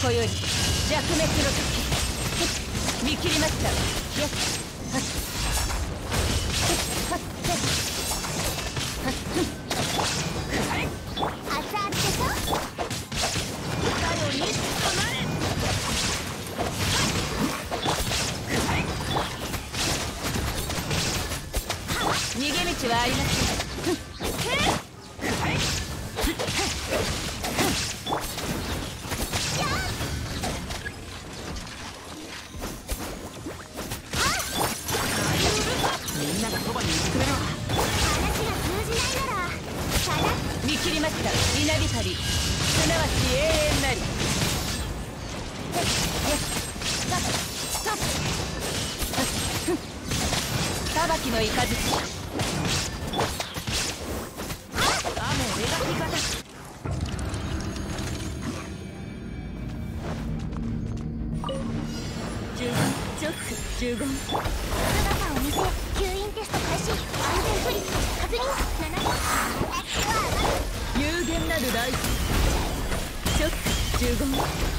こより弱滅の時見切りまし。たすなわち永遠なり。裁きの雷。雨描き方十言チョック十言姿を見せ吸引テスト開始安全距離確認険なる大地ショック呪言。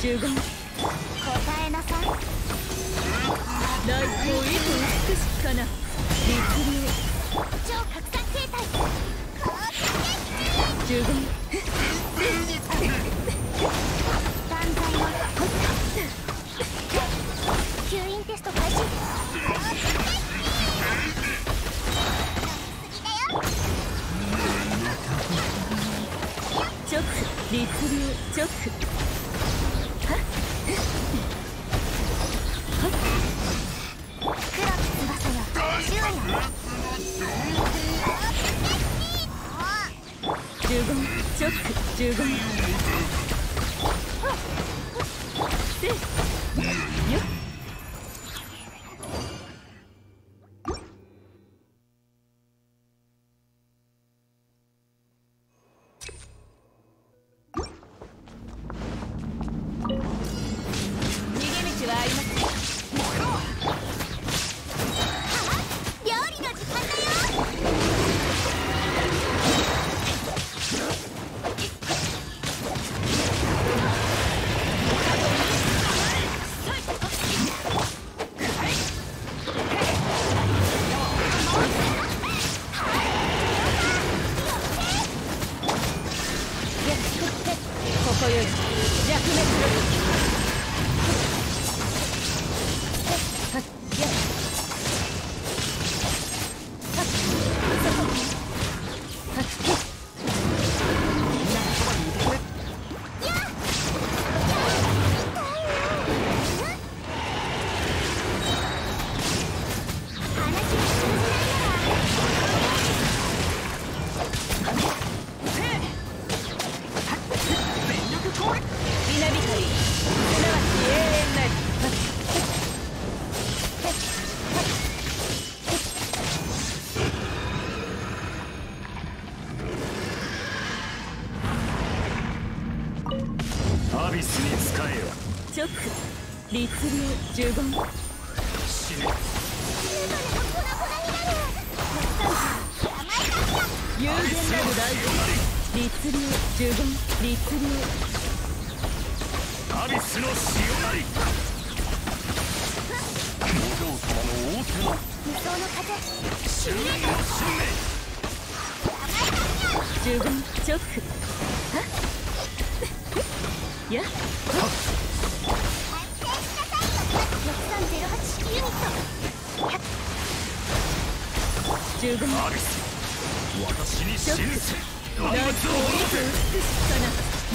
十言答えなさいライフをいと美しきかな律令超拡散形態十言断罪の吸引テスト開始チョックック十言死ね。有限なるライフ律令十言律令アビスの潮なりお嬢様の仰せの無双の風襲撃の春十言チョックはっやっ6308式ユニット十言明アビス私に信せ万物をライフをいと美しきかな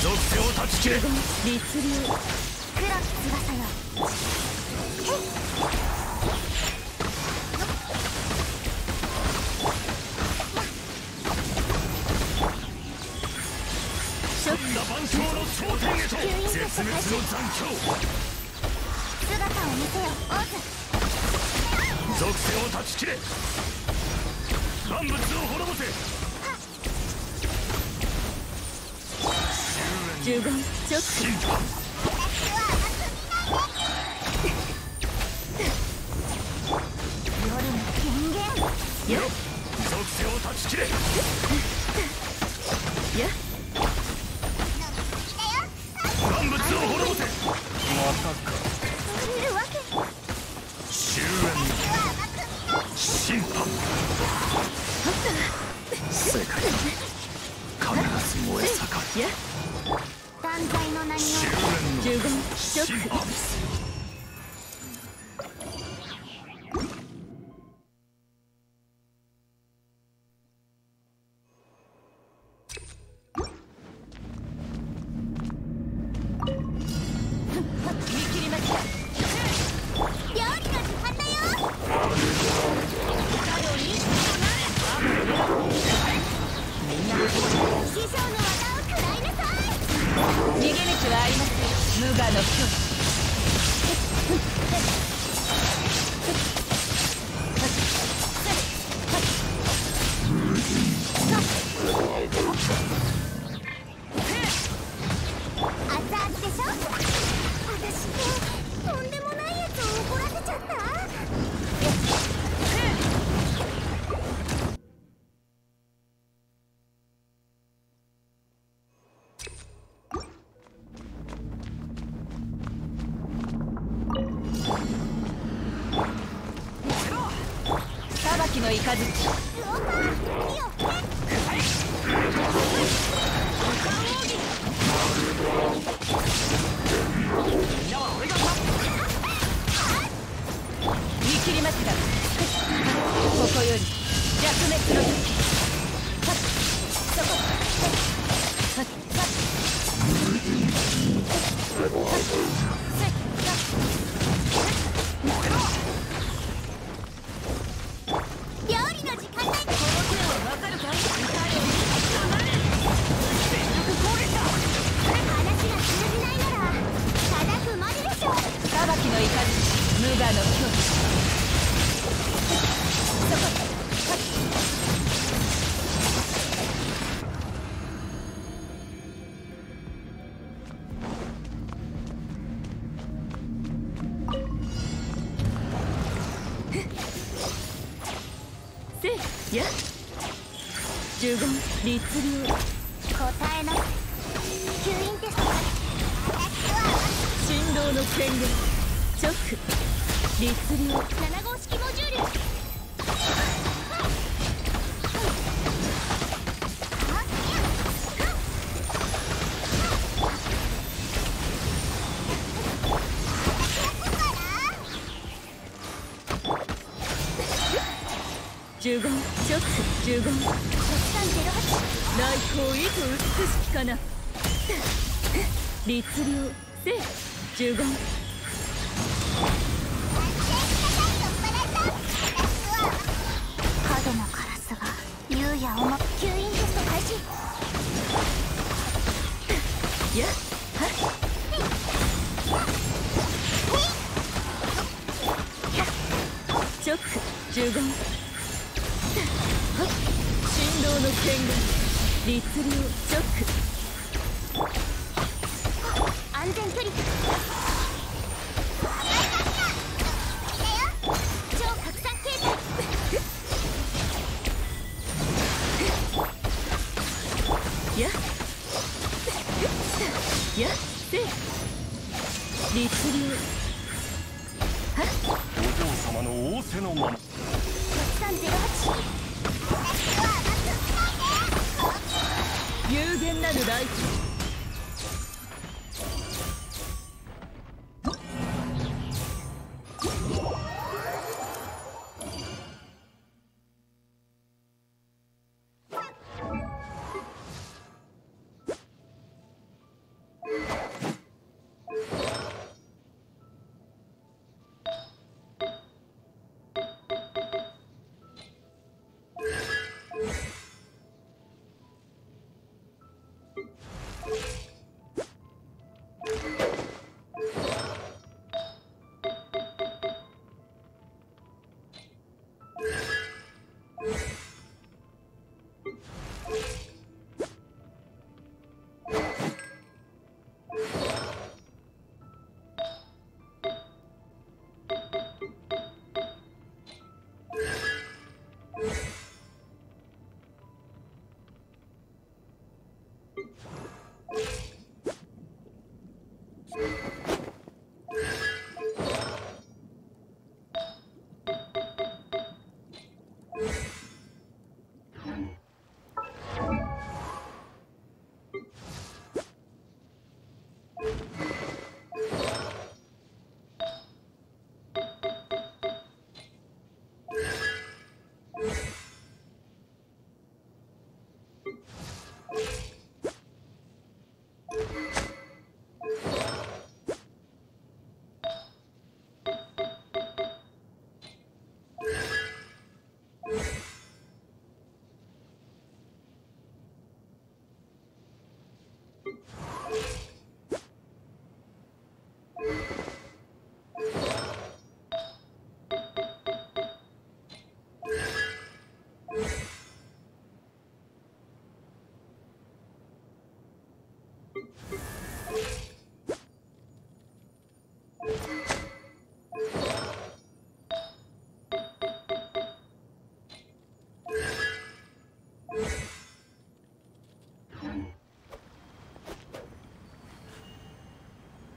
属性を断ち切れ律令黒き翼よチョック羅万象の頂点へと絶滅の残響姿さを見せよオーズ属性を断ち切れ。万物を滅ぼせ。直夜の権限。や属性を断ち切れ。や万のの雷見切りましたここより弱滅の時はっそこ無我の境地そこはっせいや。呪言律令答えな。吸引テスト。振動の権限。直律令7号式モジュール呪言直呪言6308来光いと美しきかな律令せ呪言角のカラスが限